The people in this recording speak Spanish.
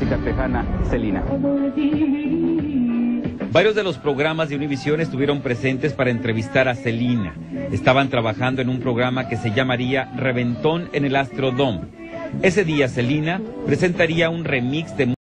música Celina. Varios de los programas de Univision estuvieron presentes para entrevistar a Celina. Estaban trabajando en un programa que se llamaría Reventón en el Astrodome. Ese día Celina presentaría un remix de